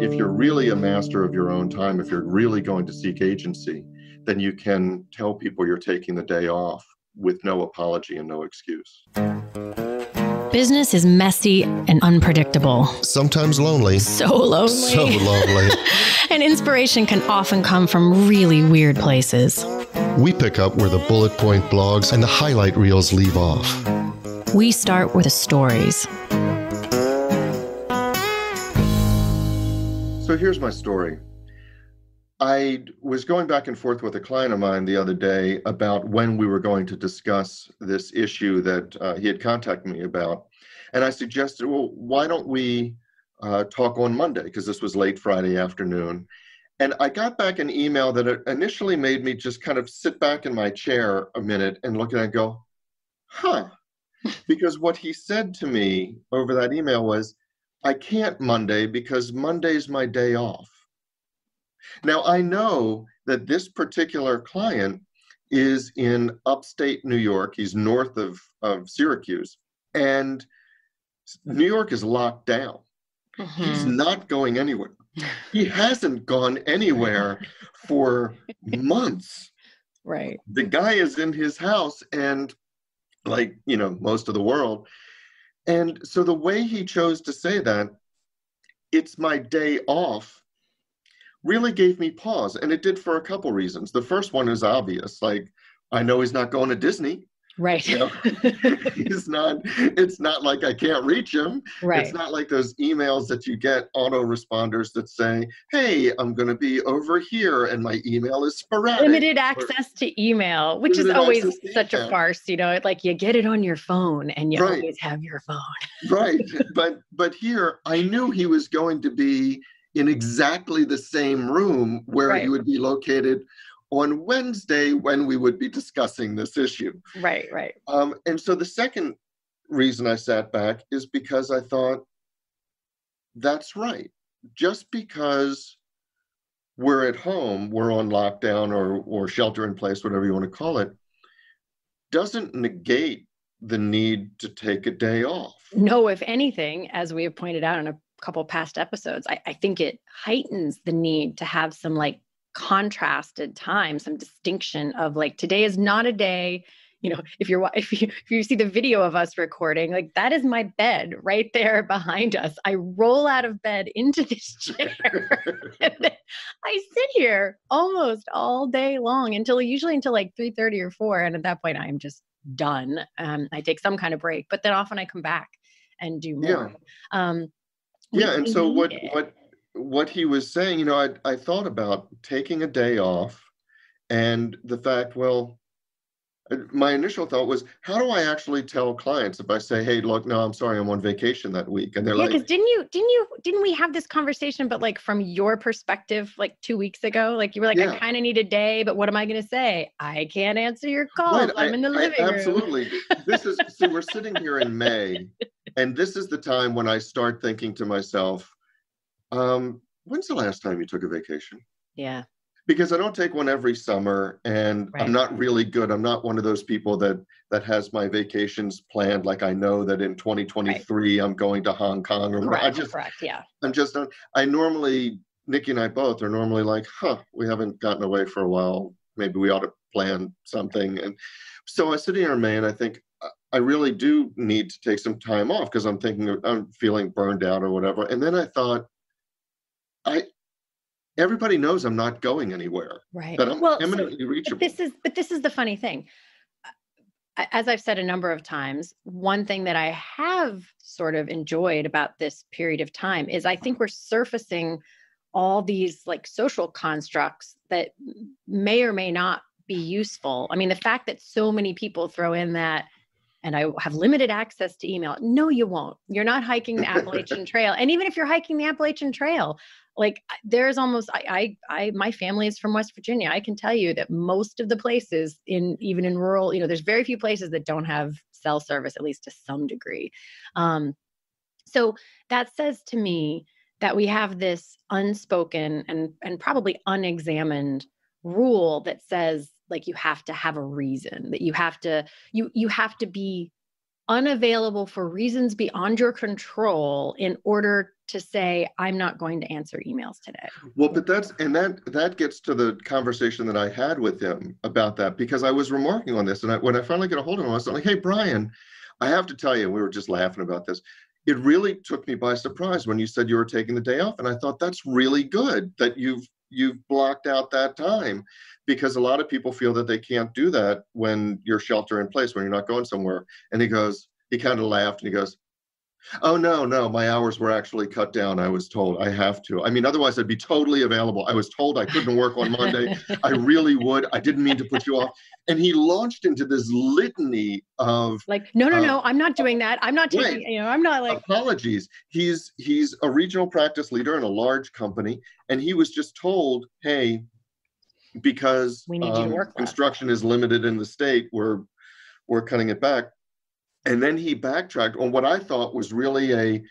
if you're really a master of your own time, if you're really going to seek agency, then you can tell people you're taking the day off with no apology and no excuse. Business is messy and unpredictable. Sometimes lonely. So lonely. So lonely. and inspiration can often come from really weird places. We pick up where the bullet point blogs and the highlight reels leave off. We start with the stories. So here's my story. I was going back and forth with a client of mine the other day about when we were going to discuss this issue that uh, he had contacted me about. And I suggested, well, why don't we uh, talk on Monday? Because this was late Friday afternoon. And I got back an email that initially made me just kind of sit back in my chair a minute and look at it and go, huh. because what he said to me over that email was, I can't Monday because Monday's my day off. Now, I know that this particular client is in upstate New York. He's north of, of Syracuse. And New York is locked down. Mm-hmm. He's not going anywhere. He hasn't gone anywhere for months. Right. The guy is in his house and, like, you know, most of the world. And so the way he chose to say that, it's my day off really gave me pause. And it did for a couple reasons. The first one is obvious. Like, I know he's not going to Disney. Right. You know? he's not, it's not like I can't reach him. Right. It's not like those emails that you get autoresponders that say, hey, I'm going to be over here and my email is sporadic. Limited access or, to email, which is always such email. a farce. You know, like you get it on your phone and you right. always have your phone. right. But, but here I knew he was going to be in exactly the same room where right. you would be located on Wednesday when we would be discussing this issue. Right, right. Um, and so the second reason I sat back is because I thought, that's right. Just because we're at home, we're on lockdown or, or shelter in place, whatever you want to call it, doesn't negate the need to take a day off. No, if anything, as we have pointed out in a couple past episodes, I, I think it heightens the need to have some like contrasted time, some distinction of like today is not a day you know if you're if you if you see the video of us recording like that is my bed right there behind us i roll out of bed into this chair and then i sit here almost all day long until usually until like 3 30 or 4 and at that point i'm just done um, i take some kind of break but then often i come back and do more yeah. um yeah and so what it. what what he was saying you know i i thought about taking a day off and the fact well uh, my initial thought was how do i actually tell clients if i say hey look no i'm sorry i'm on vacation that week and they're yeah, like because didn't you didn't you didn't we have this conversation but like from your perspective like two weeks ago like you were like yeah. i kind of need a day but what am i going to say i can't answer your call right. i'm I, in the living I, room absolutely this is so we're sitting here in may and this is the time when I start thinking to myself, um, when's the last time you took a vacation? Yeah. Because I don't take one every summer and right. I'm not really good. I'm not one of those people that that has my vacations planned like I know that in 2023 right. I'm going to Hong Kong or correct, I just correct, yeah. I'm just not I normally Nikki and I both are normally like, huh, we haven't gotten away for a while. Maybe we ought to plan something. And so I sit here in May and I think, I really do need to take some time off because I'm thinking I'm feeling burned out or whatever. And then I thought, I everybody knows I'm not going anywhere. Right. That I'm well, eminently so, reachable. This is but this is the funny thing. As I've said a number of times, one thing that I have sort of enjoyed about this period of time is I think we're surfacing all these like social constructs that may or may not be useful. I mean, the fact that so many people throw in that and I have limited access to email. No, you won't. You're not hiking the Appalachian Trail. And even if you're hiking the Appalachian Trail, like there's almost I, I I my family is from West Virginia. I can tell you that most of the places in even in rural, you know, there's very few places that don't have cell service, at least to some degree. Um, so that says to me that we have this unspoken and and probably unexamined rule that says like you have to have a reason that you have to you you have to be unavailable for reasons beyond your control in order to say I'm not going to answer emails today. Well, but that's and that that gets to the conversation that I had with him about that because I was remarking on this, and I, when I finally got a hold of him, I was like, "Hey, Brian, I have to tell you, we were just laughing about this. It really took me by surprise when you said you were taking the day off, and I thought that's really good that you've you've blocked out that time because a lot of people feel that they can't do that when you're shelter in place when you're not going somewhere. And he goes, he kind of laughed and he goes, Oh no, no, my hours were actually cut down. I was told I have to. I mean, otherwise I'd be totally available. I was told I couldn't work on Monday. I really would. I didn't mean to put you off. And he launched into this litany of like, no, no, uh, no, I'm not doing that. I'm not taking, right. you know, I'm not like apologies. He's he's a regional practice leader in a large company, and he was just told, "Hey, because We need you to um, work less." construction is limited in the state, we're we're cutting it back." And then he backtracked on what I thought was really a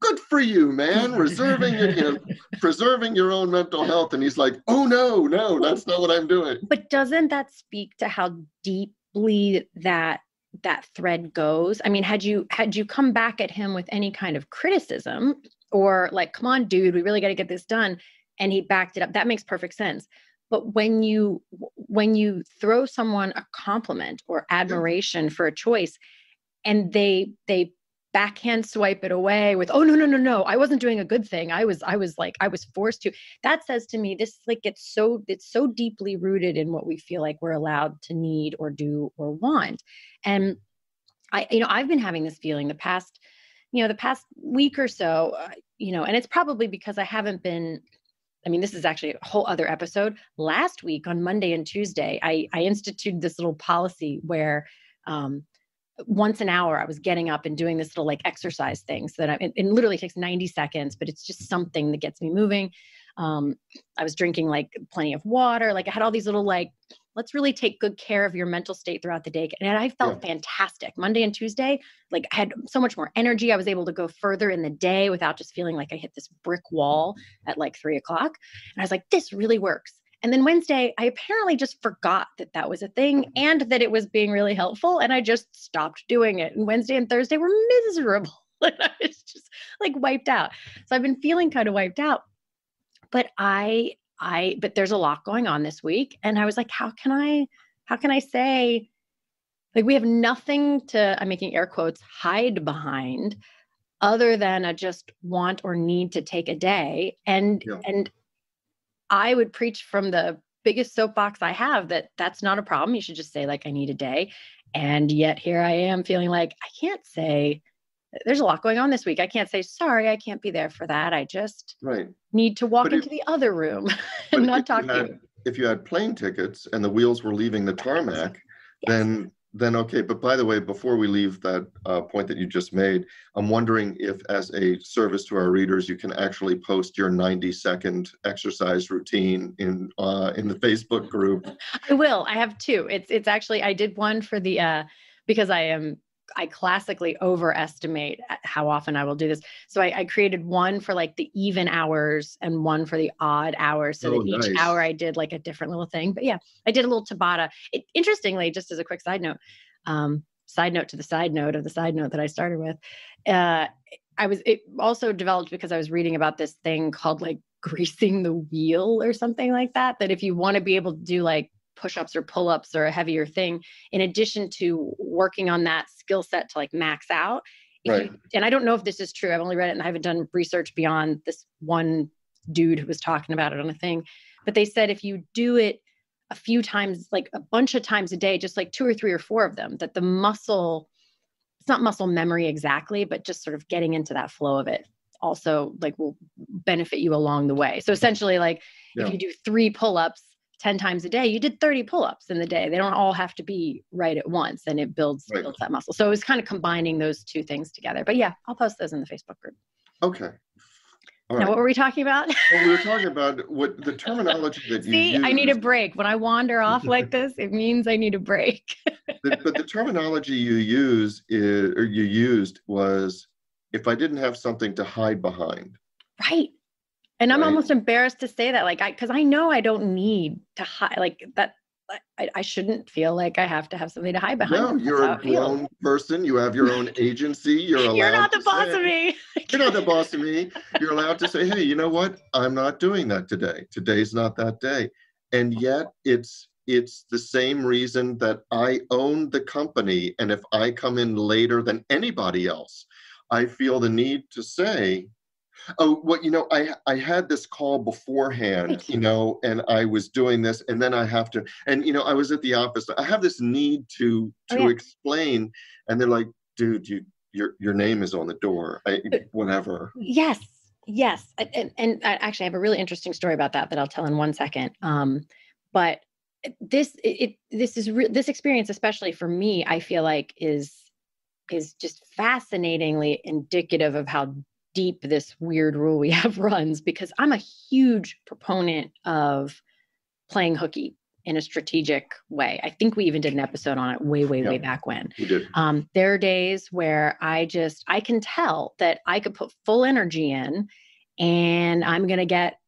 good for you, man, reserving you know, preserving your own mental health. And he's like, "Oh no, no, that's not what I'm doing." but doesn't that speak to how deeply that that thread goes i mean had you had you come back at him with any kind of criticism or like come on dude we really got to get this done and he backed it up that makes perfect sense but when you when you throw someone a compliment or admiration for a choice and they they backhand swipe it away with oh no no no no i wasn't doing a good thing. I was i was like i was forced to. That says to me this like gets so it's so deeply rooted in what we feel like we're allowed to need or do or want. And i you know i've been having this feeling the past you know the past week or so uh, you know and it's probably because i haven't been I mean, this is actually a whole other episode. Last week on Monday and Tuesday, I, I instituted this little policy where um, once an hour I was getting up and doing this little like exercise thing. So that I, it, it literally takes 90 seconds, but it's just something that gets me moving. Um, I was drinking like plenty of water. Like I had all these little like, let's really take good care of your mental state throughout the day. And I felt fantastic. Monday and Tuesday, like I had so much more energy. I was able to go further in the day without just feeling like I hit this brick wall at like three o'clock. And I was like, this really works. And then Wednesday, I apparently just forgot that that was a thing mm-hmm. and that it was being really helpful. And I just stopped doing it. And Wednesday and Thursday were miserable. and I was just like wiped out. So I've been feeling kind of wiped out. But I, I, but there's a lot going on this week. And I was like, how can I, how can I say, like, we have nothing to, I'm making air quotes, hide behind other than a just want or need to take a day. And, Yeah. and I would preach from the biggest soapbox I have that that's not a problem. You should just say, like, I need a day. And yet here I am feeling like I can't say, there's a lot going on this week. I can't say, sorry, I can't be there for that. I just Right. need to walk But if- into the other room and not if talk you to had- you. If you had plane tickets and the wheels were leaving the tarmac, Yes. then then okay. But by the way, before we leave that uh, point that you just made, I'm wondering if, as a service to our readers, you can actually post your 90 second exercise routine in uh, in the Facebook group. I will. I have two. It's it's actually I did one for the uh because I am I classically overestimate uh, how often I will do this. So I, I created one for like the even hours and one for the odd hours. So Oh, that each nice. hour I did like a different little thing. But yeah, I did a little Tabata. It, interestingly, just as a quick side note, um, side note to the side note of the side note that I started with, uh, I was it also developed because I was reading about this thing called like greasing the wheel or something like that. That if you want to be able to do like push-ups or pull-ups or a heavier thing in addition to working on that skill set to like max out Right. you, and i don't know if this is true i've only read it and i haven't done research beyond this one dude who was talking about it on a thing but they said if you do it a few times like a bunch of times a day just like two or three or four of them that the muscle it's not muscle memory exactly but just sort of getting into that flow of it also like will benefit you along the way so essentially like Yeah. if you do three pull-ups 10 times a day you did 30 pull-ups in the day. They don't all have to be right at once and it builds Right. builds that muscle. So it was kind of combining those two things together. But yeah i'll post those in the facebook group. Okay. All now right. what were we talking about? Well, we were talking about what the terminology that you see i need a break. When i wander off like this it means i need a break. The- but the terminology you use is, or you used was if I didn't have something to hide behind. right and i'm Right. almost embarrassed to say that like i because i know i don't need to hide like that I, I shouldn't feel like I have to have something to hide behind. No, you're a grown person. You have your own agency. You're allowed. You're not the to boss say- of me. You're not the boss of me. You're allowed to say, hey, you know what? I'm not doing that today. Today's not that day. And yet it's it's the same reason that I own the company. And if I come in later than anybody else, I feel the need to say, oh, well, you know, I I had this call beforehand, Right. you know, and I was doing this, and then I have to, and you know, I was at the office. I have this need to Oh, to yeah. explain, and they're like, dude, you your your name is on the door. I, whatever. Yes, yes, and, and, and I actually have a really interesting story about that that I'll tell in one second. Um, but this it, it this is re- this experience, especially for me, I feel like is is just fascinatingly indicative of how deep this weird rule we have runs because I'm a huge proponent of playing hooky in a strategic way. I think we even did an episode on it way, way, way back when. You did. Um, there are days where I just I can tell that I could put full energy in, and I'm gonna get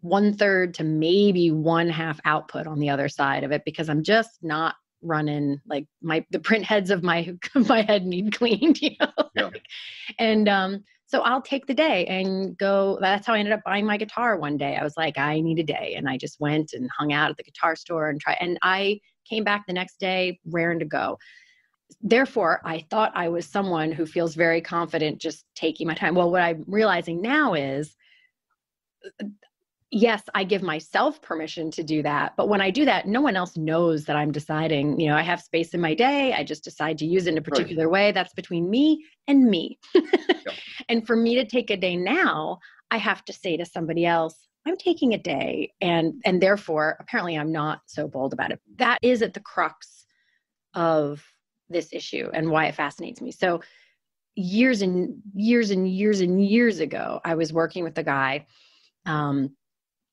one third to maybe one half output on the other side of it because I'm just not running like my the print heads of my my head need cleaned, you know. Yeah. and um, so I'll take the day and go. That's how I ended up buying my guitar one day. I was like, I need a day, and I just went and hung out at the guitar store and try. And I came back the next day raring to go therefore i thought i was someone who feels very confident just taking my time well what i'm realizing now is yes i give myself permission to do that but when i do that no one else knows that i'm deciding you know i have space in my day i just decide to use it in a particular way that's between me and me. And for me to take a day now i have to say to somebody else i'm taking a day and and therefore apparently i'm not so bold about it. That is at the crux of this issue and why it fascinates me. So years and years and years and years ago, I was working with a guy, um,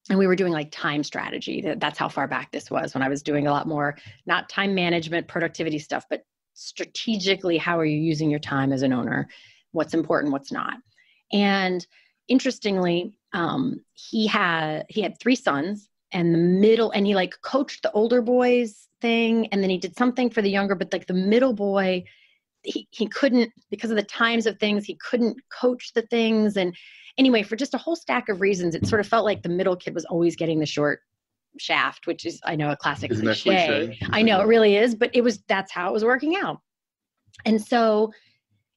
and we were doing like time strategy. That's how far back this was when I was doing a lot more not time management, productivity stuff, but strategically, how are you using your time as an owner? What's important, what's not? And interestingly, um, he had he had three sons, and the middle, and he like coached the older boys thing, and then he did something for the younger, but like the middle boy, he he couldn't because of the times of things, he couldn't coach the things, and anyway, for just a whole stack of reasons, it sort of felt like the middle kid was always getting the short shaft, which is I know a classic Isn't cliche. cliche? I know it really is, but it was that's how it was working out. And so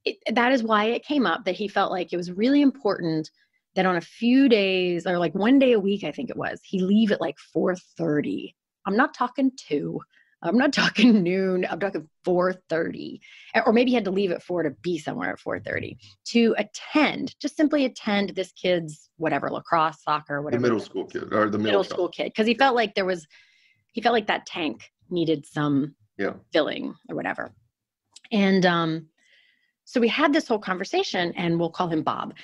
it, that is why it came up that he felt like it was really important that on a few days or like one day a week, I think it was, he leave at like 4:30. I'm not talking two. I'm not talking noon. I'm talking 4:30. Or maybe he had to leave at 4 to be somewhere at 4:30 to attend, just simply attend this kid's whatever, lacrosse, soccer, whatever. The middle school kid or the middle, middle school kid because he felt like there was he felt like that tank needed some Yeah. filling or whatever and um so we had this whole conversation and we'll call him bob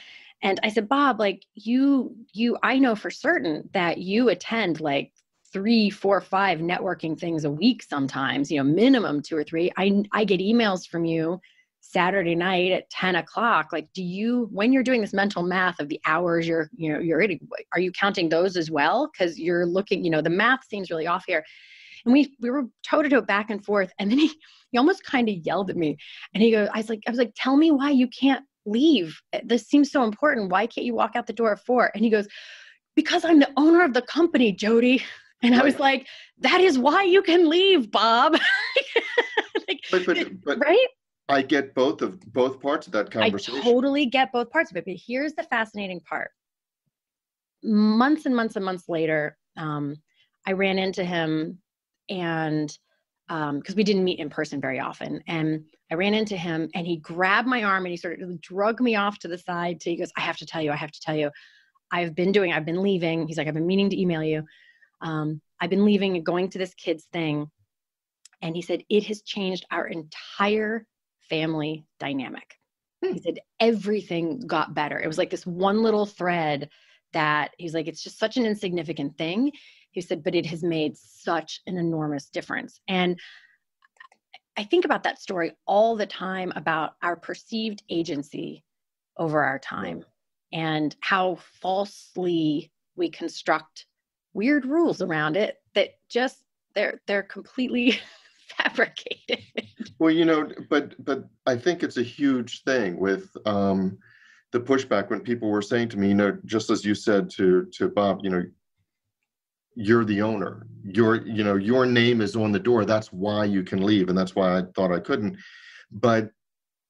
and i said bob like you you i know for certain that you attend like three four five networking things a week sometimes you know minimum two or three. I i get emails from you saturday night at 10 o'clock like do you when you're doing this mental math of the hours you're you know you're in are you counting those as well? Because you're looking you know the math seems really off here. And we we were toe to toe back and forth and then he he almost kind of yelled at me. And he goes i was like i was like tell me why you can't leave. Eh, this seems so important. Why can't you walk out the door at four? And he goes because i'm the owner of the company jody and i was like that is why you can leave bob like, But but but right I get both of both parts of that conversation. I totally get both parts of it, but here's the fascinating part. Months and months and months later, um, I ran into him and because we didn't meet in person very often. And I ran into him and he grabbed my arm and he sort of drug me off to the side. To, he goes, I have to tell you, I have to tell you, I've been doing, I've been leaving. He's like, I've been meaning to email you. Um, I've been leaving and going to this kid's thing. And he said, it has changed our entire family dynamic. He said everything got better. It was like this one little thread that he's like, it's just such an insignificant thing. He said, but it has made such an enormous difference. And I think about that story all the time about our perceived agency over our time and how falsely we construct weird rules around it that just they're they're completely fabricated. Well, you know, but but I think it's a huge thing with um, the pushback when people were saying to me, you know, just as you said to to Bob, you know, you're the owner. Your you know your name is on the door. That's why you can leave, and that's why I thought I couldn't. But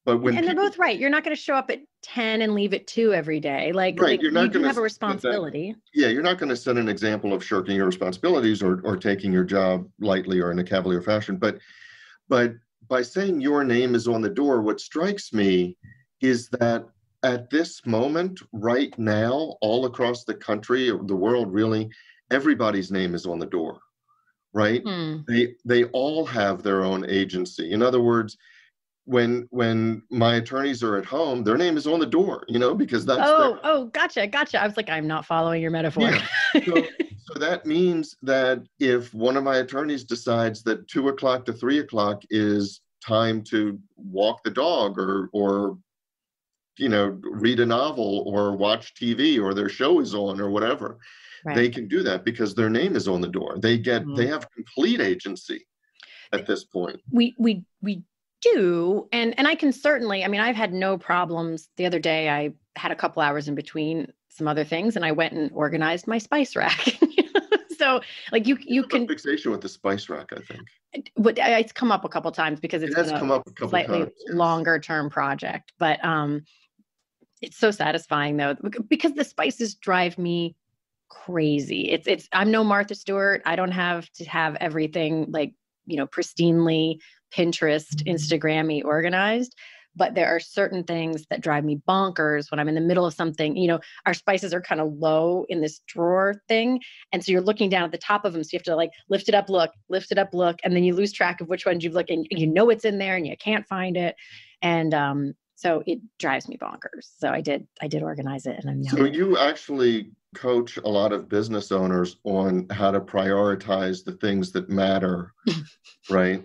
but when and people, they're both right. You're not going to show up at 10 and leave at 2 every day. Like, Right, like you're not you gonna have a set that- responsibility. yeah, you're not going to set an example of shirking your responsibilities or or taking your job lightly or in a cavalier fashion. But but by saying your name is on the door, what strikes me is that at this moment, right now, all across the country, the world, really, everybody's name is on the door, right? Hmm. they they all have their own agency in other words when when my attorneys are at home their name is on the door you know because that's Oh, their, oh, gotcha, gotcha. I was like, I'm not following your metaphor. Yeah. so, so that means that if one of my attorneys decides that two o'clock to three o'clock is time to walk the dog or or you know read a novel or watch tv or their show is on or whatever Right. they can do that because their name is on the door they get they Mhm. have complete agency at this point we we we do and and i can certainly i mean i've had no problems. The other day i had a couple hours in between some other things and i went and organized my spice rack. So like you you can fixation with the spice rack i think. But it's come up a couple times because it it's has a come up a couple slightly times yes. longer term project but um it's so satisfying though because the spices drive me crazy. It's it's i'm no martha stewart. I don't have to have everything like you know pristinely pinterest instagrammy organized but there are certain things that drive me bonkers when i'm in the middle of something you know our spices are kind of low in this drawer thing and so you're looking down at the top of them so you have to like lift it up look lift it up look and then you lose track of which ones you've looked and you know it's in there and you can't find it and um so it drives me bonkers so i did i did organize it and i'm now so you actually coach a lot of business owners on how to prioritize the things that matter right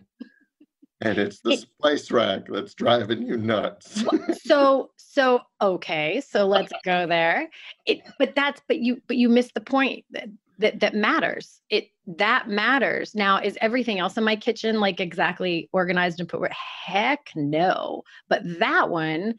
and it's the It- spice rack that's driving you nuts. So so okay so let's go there. It but that's but you but you missed the point that that, that matters. It that matters. Now is everything else in my kitchen like exactly organized and put where heck no. But that one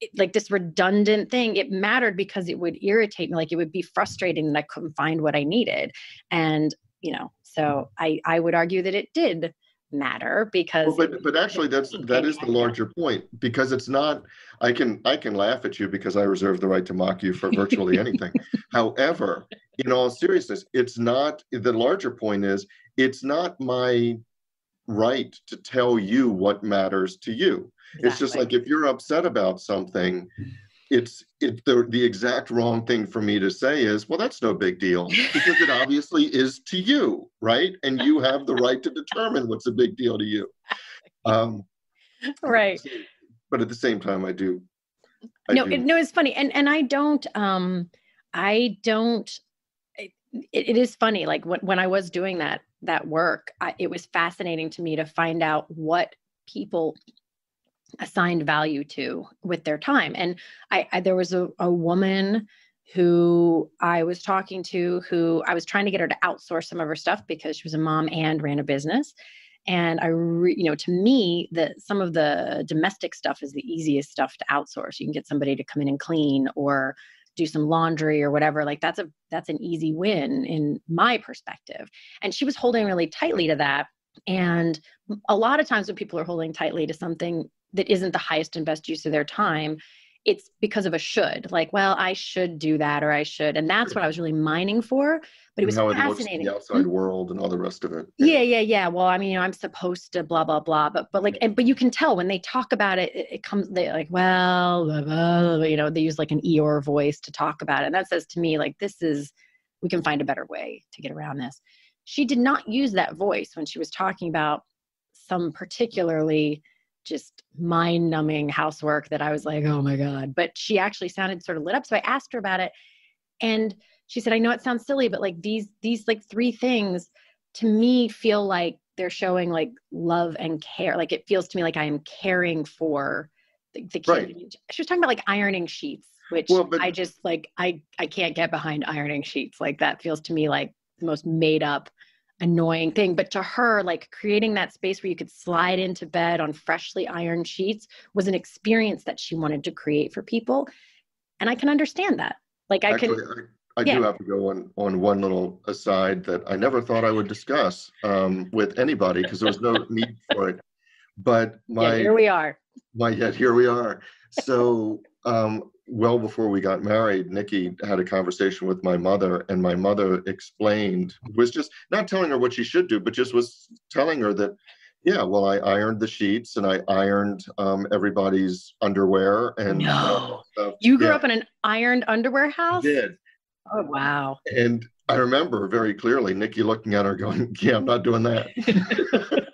it- like this redundant thing it mattered because it would irritate me like it would be frustrating that i couldn't find what i needed. And you know so i i would argue that it did matter because Well, but but actually that's that is the larger point because it's not I can I can laugh at you because I reserve the right to mock you for virtually anything. However, in all seriousness, it's not the larger point is it's not my right to tell you what matters to you. It's just like if you're upset about something, it's it the, the exact wrong thing for me to say is, well, that's no big deal because it obviously is to you, right? And you have the right to determine what's a big deal to you. Um, right but at the same time, I do. I no do- it, no it's funny and and i don't um i don't it, it is funny like when, when i was doing that that work I, it was fascinating to me to find out what people assigned value to with their time. And i, I there was a, a woman who i was talking to who i was trying to get her to outsource some of her stuff because she was a mom and ran a business. And i re, you know to me that some of the domestic stuff is the easiest stuff to outsource. You can get somebody to come in and clean or do some laundry or whatever. Like that's a that's an easy win in my perspective. And she was holding really tightly to that. And a lot of times when people are holding tightly to something that isn't the highest and best use of their time it's because of a should like well i should do that or i should and that's what i was really mining for but it was it looks fascinating the outside hmm? world and all the rest of it. yeah yeah yeah. Well i mean you know i'm supposed to blah blah blah but but like and, but you can tell when they talk about it it, it comes they like well blah, blah, blah, you know they use like an eeyore voice to talk about it and that says to me like this is we can find a better way to get around this. She did not use that voice when she was talking about some particularly just mind numbing housework that i was like oh my god but she actually sounded sort of lit up so i asked her about it and she said i know it sounds silly but like these these like three things to me feel like they're showing like love and care like it feels to me like i am caring for the, the kid Right. she was talking about like ironing sheets which Well, but- i just like i i can't get behind ironing sheets like that feels to me like the most made up annoying thing. But to her, like creating that space where you could slide into bed on freshly ironed sheets was an experience that she wanted to create for people. And I can understand that. Like I Actually, can I, I yeah. do have to go on, on one little aside that I never thought I would discuss um, with anybody because there was no need for it. But yeah, my here we are. my yet here we are. So um, well before we got married, Nikki had a conversation with my mother, and my mother explained was just not telling her what she should do, but just was telling her that, yeah, well, I ironed the sheets and I ironed um, everybody's underwear and No. that. You grew Yeah, up in an ironed underwear I house? did. Oh wow. And I remember very clearly Nikki looking at her going, Yeah, I'm not doing that.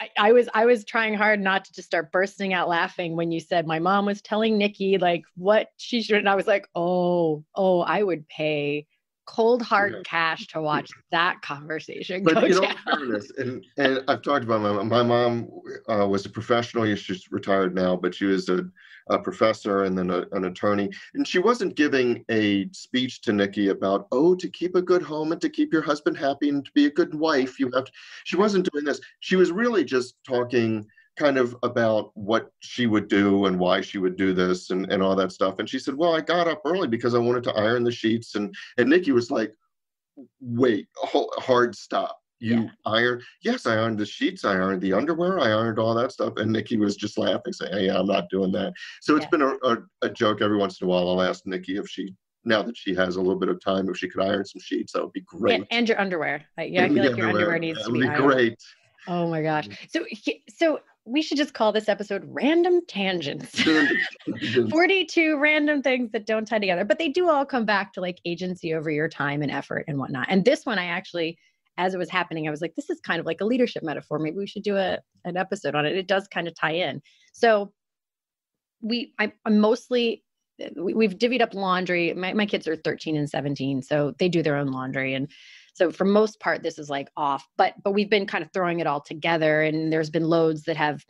I, I was I was trying hard not to just start bursting out laughing when you said my mom was telling Nikki like what she should and I was like, oh, oh, I would pay cold hard Yeah. cash to watch that conversation but go you down. fairness, and, and I've talked about my mom. My mom uh, was a professional. She's retired now, but she was a, a professor and then a, an attorney. And she wasn't giving a speech to Nikki about, oh, to keep a good home and to keep your husband happy and to be a good wife, you have to. She wasn't doing this. She was really just talking kind of about what she would do and why she would do this and, and all that stuff. And she said, well, I got up early because I wanted to iron the sheets. And, and Nikki was like, wait, hard stop. You Yeah. iron? Yes, I ironed the sheets. I ironed the underwear. I ironed all that stuff. And Nikki was just laughing, saying, "Hey, I'm not doing that." So it's Yeah. been a, a, a joke every once in a while. I'll ask Nikki if she, now that she has a little bit of time, if she could iron some sheets. That would be great. And, and your underwear. Like, yeah, I feel like your underwear needs that to would be, be great. Oh my gosh. Mm-hmm. So so we should just call this episode random tangents. 42 random things that don't tie together, but they do all come back to like agency over your time and effort and whatnot. And this one, I actually, as it was happening, I was like, this is kind of like a leadership metaphor. Maybe we should do a, an episode on it. It does kind of tie in. So we, I, I'm mostly, we, we've divvied up laundry. My, my kids are 13 and 17, so they do their own laundry. And so for most part, this is like off, but, but we've been kind of throwing it all together and there's been loads that have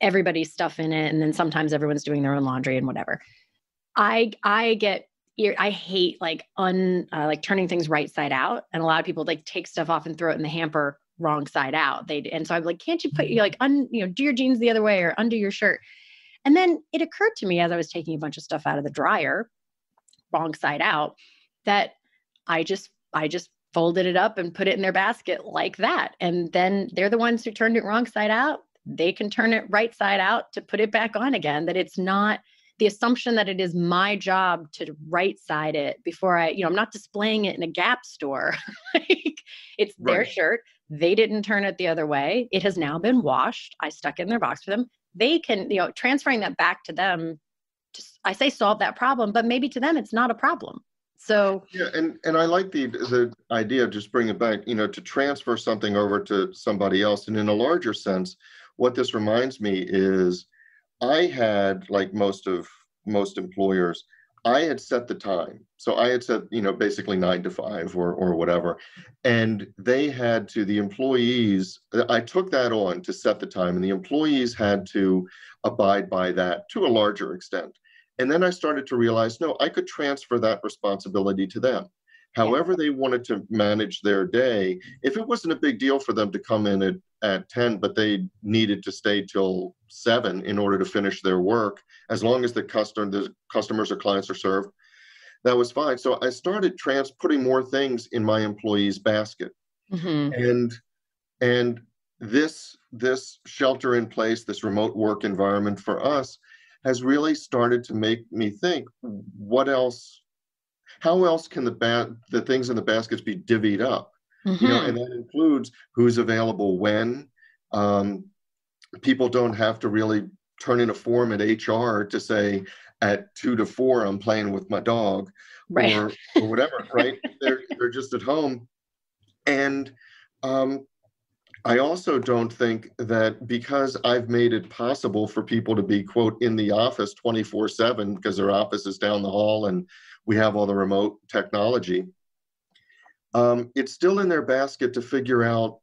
everybody's stuff in it and then sometimes everyone's doing their own laundry and whatever. I i get i hate like un uh, like turning things right side out and a lot of people like take stuff off and throw it in the hamper wrong side out. They and so i'm like can't you put you like un you know do your jeans the other way or undo your shirt? And then it occurred to me as i was taking a bunch of stuff out of the dryer wrong side out that i just i just folded it up and put it in their basket like that. And then they're the ones who turned it wrong side out. They can turn it right side out to put it back on again that it's not the assumption that it is my job to right side it before i you know i'm not displaying it in a gap store. Like it's their shirt. They didn't turn it the other way. It has now been washed. I stuck it in their box for them. They can you know transferring that back to them just i say solve that problem but maybe to them it's not a problem so Yeah, and and I like the the idea of just bringing it back, you know, to transfer something over to somebody else. And in a larger sense, what this reminds me is I had like most of most employers, I had set the time. So I had set, you know, basically nine to five or or whatever. And they had to, the employees, I took that on to set the time, and the employees had to abide by that to a larger extent. And then I started to realize, no, I could transfer that responsibility to them. However, they wanted to manage their day. If it wasn't a big deal for them to come in at, at 10, but they needed to stay till seven in order to finish their work, as long as the customer, the customers or clients are served, that was fine. So I started trans putting more things in my employees' basket mhm, and and this this shelter in place this remote work environment for us has really started to make me think what else how else can the ba- the things in the baskets be divvied up you know mhm. and that includes who's available when um, people don't have to really turn in a form at hr to say at two to four i'm playing with my dog right or, or whatever, right? they're they're just at home, and um, I also don't think that because I've made it possible for people to be quote in the office twenty four seven because their office is down the hall and we have all the remote technology. Um, it's still in their basket to figure out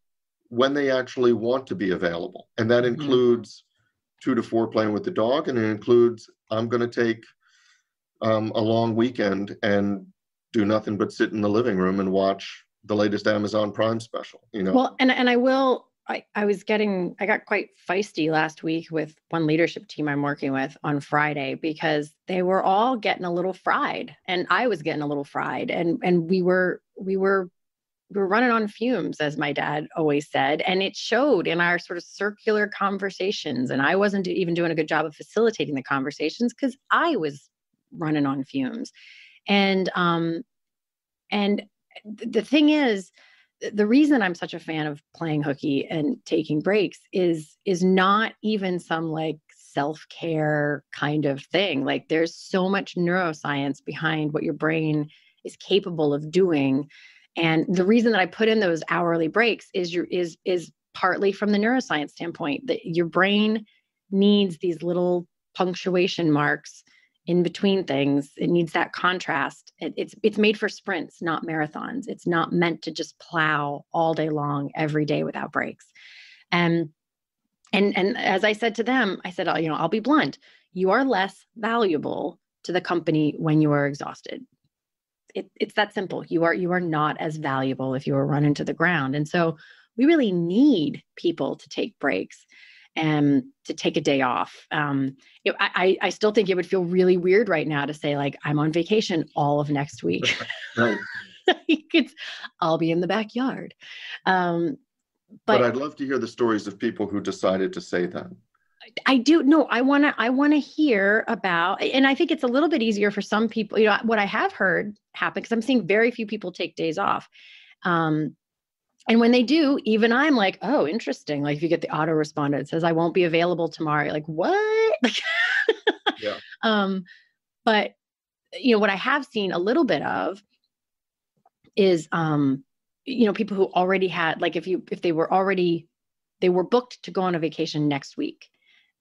when they actually want to be available, and that Mhm. includes two to four playing with the dog, and it includes I'm going to take um, a long weekend and do nothing but sit in the living room and watch the latest Amazon Prime special. You know. Well, and and I will. I, I was getting I got quite feisty last week with one leadership team I'm working with on Friday because they were all getting a little fried and I was getting a little fried and and we were we were we were running on fumes as my dad always said and it showed in our sort of circular conversations and I wasn't even doing a good job of facilitating the conversations cuz I was running on fumes and um and the thing is the reason i'm such a fan of playing hooky and taking breaks is is not even some like self-care kind of thing. Like there's so much neuroscience behind what your brain is capable of doing. And the reason that i put in those hourly breaks is your is is partly from the neuroscience standpoint that your brain needs these little punctuation marks in between things. It needs that contrast. It, it's it's made for sprints, not marathons. It's not meant to just plow all day long every day without breaks. And and and as I said to them, I said, oh, you know, I'll be blunt. You are less valuable to the company when you are exhausted. It, it's that simple. You are you are not as valuable if you are run into the ground. And so we really need people to take breaks and to take a day off. Um, I, I still think it would feel really weird right now to say like I'm on vacation all of next week. right. it's, I'll be in the backyard. Um, but, but I'd love to hear the stories of people who decided to say that. I do no, I want to I want to hear about and I think it's a little bit easier for some people. You know, what I have heard happen because I'm seeing very few people take days off. Um, and when they do, even I'm like, oh, interesting. Like if you get the auto responder, it says I won't be available tomorrow. You're like, what? yeah. Um, but you know, what I have seen a little bit of is um, you know, people who already had like if you if they were already they were booked to go on a vacation next week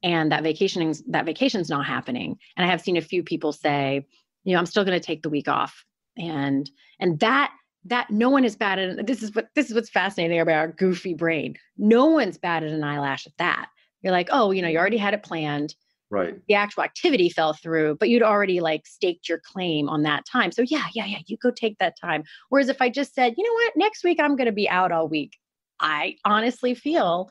and that vacationing that vacation's not happening. And I have seen a few people say, you know, I'm still going to take the week off. And and that that no one is bad at this is what this is what's fascinating about our goofy brain. No one's bad at an eyelash at that. You're like, oh, you know, you already had it planned. Right. The actual activity fell through, but you'd already like staked your claim on that time. So yeah, yeah, yeah, you go take that time. Whereas if I just said, you know what, next week I'm gonna be out all week, I honestly feel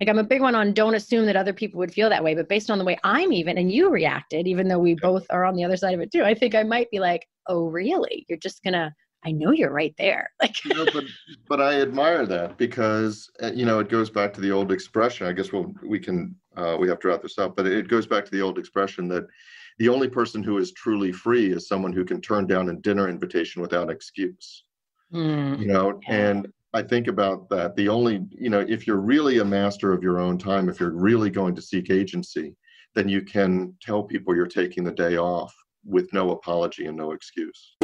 like I'm a big one on don't assume that other people would feel that way. But based on the way I'm even and you reacted, even though we both are on the other side of it too, I think I might be like, oh really? You're just gonna I know you're right there. Like, but but I admire that because uh, you know it goes back to the old expression. I guess we'll we can uh, we have to wrap this up, but it goes back to the old expression that the only person who is truly free is someone who can turn down a dinner invitation without excuse. Mm, you know, yeah. and I think about that. The only you know if you're really a master of your own time, if you're really going to seek agency, then you can tell people you're taking the day off with no apology and no excuse.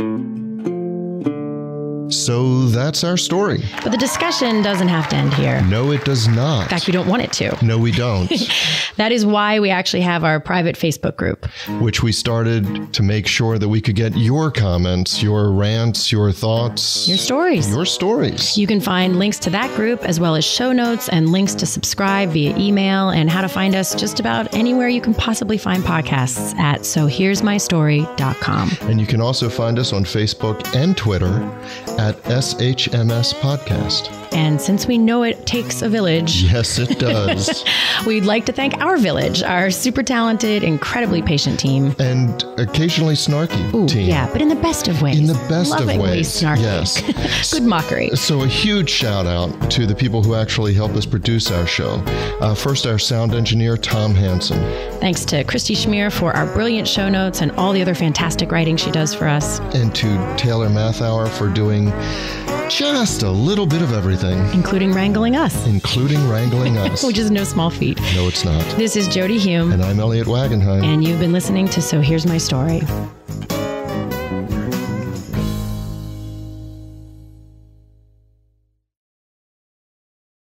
So that's our story. But the discussion doesn't have to end here. No, it does not. In fact, we don't want it to. No, we don't. that is why we actually have our private Facebook group, which we started to make sure that we could get your comments, your rants, your thoughts, your stories. Your stories. You can find links to that group as well as show notes and links to subscribe via email and how to find us just about anywhere you can possibly find podcasts at sohere'smystory.com. And you can also find us on Facebook and Twitter at SHMS Podcast. And since we know it takes a village. Yes, it does. we'd like to thank our village, our super talented, incredibly patient team. And occasionally snarky Ooh, team. Yeah, but in the best of ways. In the best of ways. Snarky. Yes. Good mockery. So a huge shout out to the people who actually help us produce our show. Uh, first, our sound engineer, Tom Hanson. Thanks to Christy Schmier for our brilliant show notes and all the other fantastic writing she does for us. And to Taylor Mathauer for doing just a little bit of everything, including wrangling us. Including wrangling us. Which is no small feat. No, it's not. This is Jody Hume. And I'm Elliot Wagonheim. And you've been listening to So Here's My Story.